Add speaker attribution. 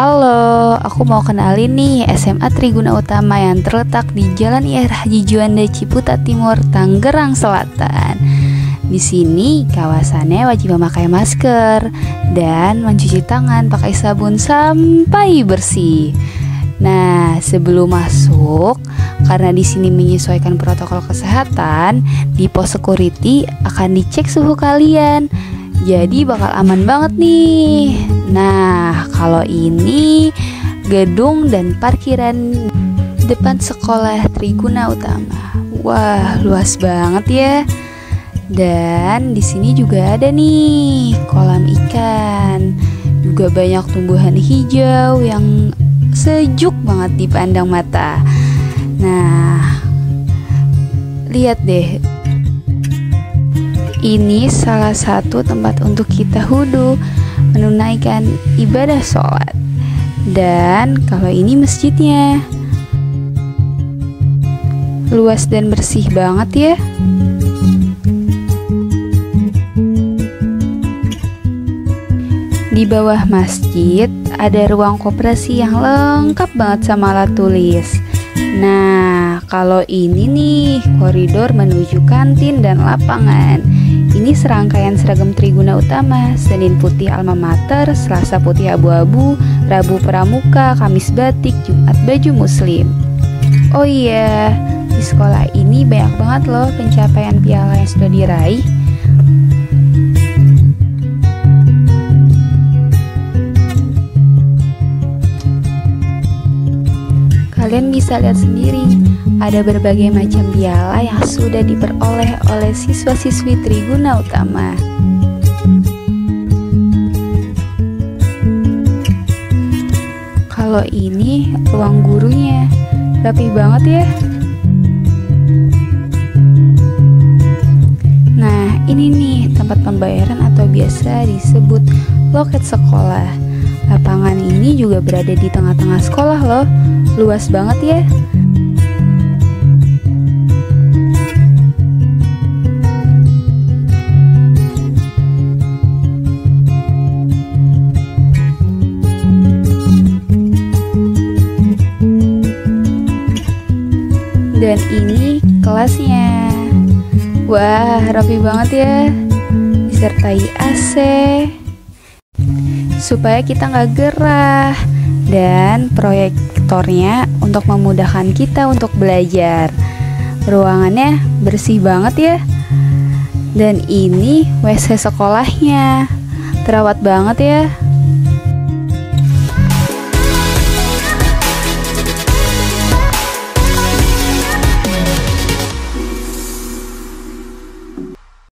Speaker 1: Halo, aku mau kenalin nih SMA Triguna Utama yang terletak di Jalan IR Haji Juanda Ciputat Timur, Tangerang Selatan. Di sini kawasannya wajib memakai masker dan mencuci tangan pakai sabun sampai bersih. Nah, sebelum masuk, karena di sini menyesuaikan protokol kesehatan, di pos security akan dicek suhu kalian. Jadi bakal aman banget nih. Nah, kalau ini gedung dan parkiran depan sekolah Triguna Utama. Wah, luas banget ya. Dan di sini juga ada nih kolam ikan. Juga banyak tumbuhan hijau yang sejuk banget dipandang mata. Nah, lihat deh ini salah satu tempat untuk kita wudhu, menunaikan ibadah sholat. Dan kalau ini masjidnya, luas dan bersih banget ya. Di bawah masjid ada ruang koperasi yang lengkap banget sama alat tulis. Nah, kalau ini nih koridor menuju kantin dan lapangan. Ini serangkaian seragam Triguna Utama, Senin Putih Alma Mater, Selasa Putih Abu-Abu, Rabu Pramuka, Kamis Batik, Jumat Baju Muslim. Oh iya, di sekolah ini banyak banget loh pencapaian piala yang sudah diraih. Kalian bisa lihat sendiri, ada berbagai macam piala yang sudah diperoleh oleh siswa-siswi Triguna Utama. Kalau ini ruang gurunya, rapi banget ya. Nah, ini nih tempat pembayaran atau biasa disebut loket sekolah. Lapangan ini juga berada di tengah-tengah sekolah loh. Luas banget ya. Dan ini kelasnya. Wah, rapi banget ya. Disertai AC supaya kita nggak gerah dan proyektornya untuk memudahkan kita untuk belajar. Ruangannya bersih banget ya. Dan ini WC sekolahnya. Terawat banget ya.